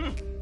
Hmph.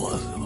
love them.